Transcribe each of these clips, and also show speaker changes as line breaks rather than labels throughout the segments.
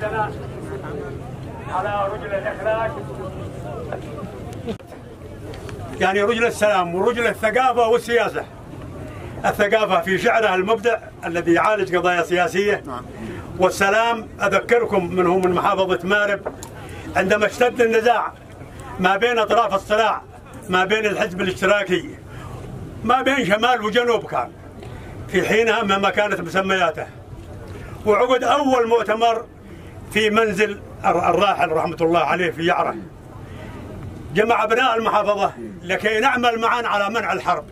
سيدنا على رجل الإخراج. يعني رجل السلام ورجل الثقافة والسياسة. الثقافة في شعره المبدع الذي يعالج قضايا سياسية. والسلام أذكركم منه من محافظة مارب. عندما اشتد النزاع ما بين أطراف الصراع ما بين الحزب الاشتراكي ما بين شمال وجنوب كان. في حينها مما كانت مسمياته. وعقد أول مؤتمر في منزل الراحل رحمة الله عليه في يعرة. جمع أبناء المحافظة لكي نعمل معا على منع الحرب.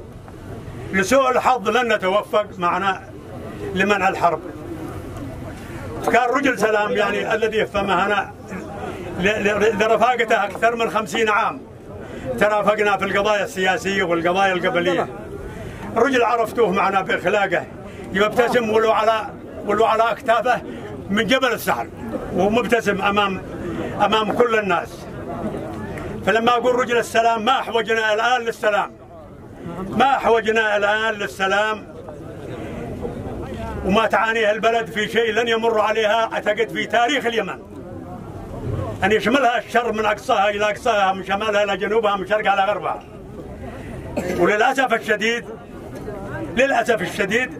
لسوء الحظ لن نتوفق معنا لمنع الحرب. كان رجل سلام يعني الذي يفهمه أنا. لرفاقته أكثر من خمسين عام. ترافقنا في القضايا السياسية والقضايا القبلية. رجل عرفتوه معنا بإخلاقه. يبتسم ولو على ولو على أكتافه. من جبل السحل ومبتسم أمام أمام كل الناس. فلما أقول رجل السلام ما أحوجنا الآن للسلام. ما أحوجنا الآن للسلام. وما تعانيه البلد في شيء لن يمر عليها أعتقد في تاريخ اليمن. أن يشملها الشر من أقصاها إلى أقصاها من شمالها إلى جنوبها من شرقها إلى غربها. وللأسف الشديد للأسف الشديد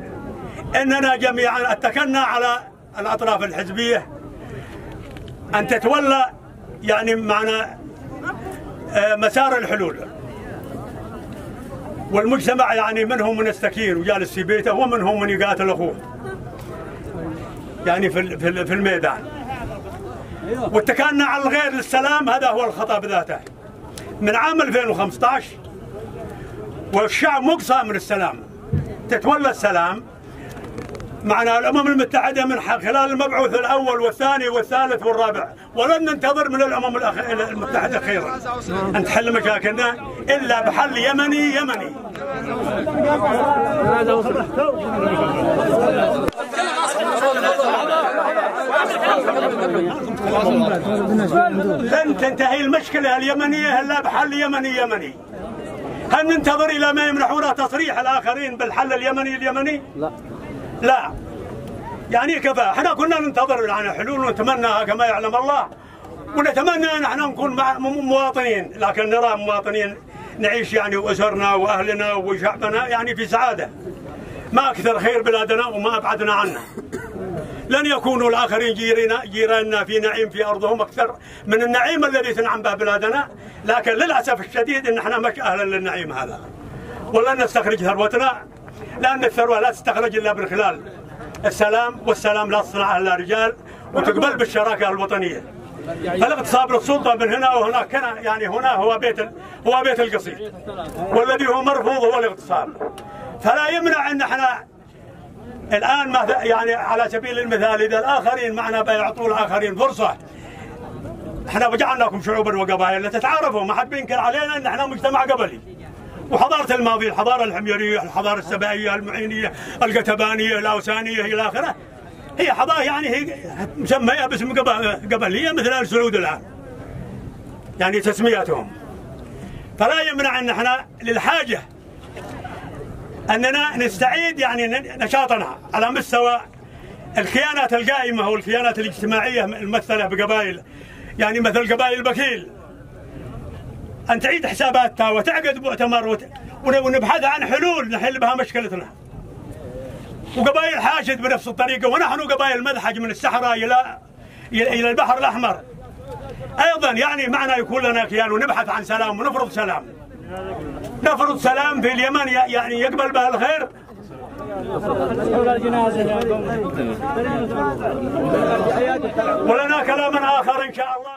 أننا جميعا اتكلنا على الأطراف الحزبية. أن تتولى يعني معنا مسار الحلول. والمجتمع يعني منهم من يستكين وجالس في بيته ومنهم من يقاتل أخوه. يعني في في الميدان. واتكلنا على الغير للسلام هذا هو الخطأ بذاته. من عام 2015 والشعب مقصى من السلام. تتولى السلام معنا الأمم المتحدة من خلال المبعوث الأول والثاني والثالث والرابع. ولن ننتظر من الأمم المتحدة خيرا. ان تحل مشاكلنا إلا بحل يمني يمني. لن تنتهي المشكلة اليمنية إلا بحل يمني يمني. هل ننتظر إلى ما يمنحونا تصريح الآخرين بالحل اليمني اليمني؟ لا لا. يعني كفى. إحنا كنا ننتظر يعني حلول ونتمناها كما يعلم الله. ونتمنى أن إحنا نكون مواطنين. لكن نرى مواطنين نعيش يعني وأسرنا وأهلنا وشعبنا يعني في سعادة. ما أكثر خير بلادنا وما أبعدنا عنه. لن يكونوا الآخرين جيرنا جيراننا في نعيم في أرضهم أكثر من النعيم الذي تنعم به بلادنا. لكن للأسف الشديد إن إحنا مش أهلا للنعيم هذا. ولن نستخرج ثروتنا. لأن الثروة لا تستخرج إلا من خلال السلام والسلام لا تصنعه إلا رجال وتقبل بالشراكة الوطنية. فالاغتصاب للسلطه من هنا وهناك كان يعني هنا هو بيت هو بيت القصيد والذي هو مرفوض هو الاغتصاب. فلا يمنع أن إحنا الآن يعني على سبيل المثال إذا الآخرين معنا بيعطوا الآخرين فرصة إحنا وجعلناكم شعوبا وقبائل لتتعارفوا ما حد بينكر علينا إن إحنا مجتمع قبلي. وحضارة الماضي الحضارة الحميرية الحضارة السبائية المعينية القتبانية الأوسانية إلى آخره. هي حضارة يعني هي مسمية باسم قبلية مثل آل سعود الآن. يعني تسميتهم. فلا يمنع أن إحنا للحاجة أننا نستعيد يعني نشاطنا على مستوى الكيانات القائمة والكيانات الاجتماعية الممثلة بقبائل يعني مثل قبائل بكيل أن تعيد حساباتها وتعقد مؤتمر وت... ونبحث عن حلول نحل بها مشكلتنا. وقبائل حاشد بنفس الطريقة ونحن قبائل مدحج من الصحراء إلى إلى البحر الأحمر. أيضا يعني معنا يكون لنا كيان ونبحث عن سلام ونفرض سلام. نفرض سلام في اليمن يعني يقبل به الخير. ولنا كلام آخر إن شاء الله.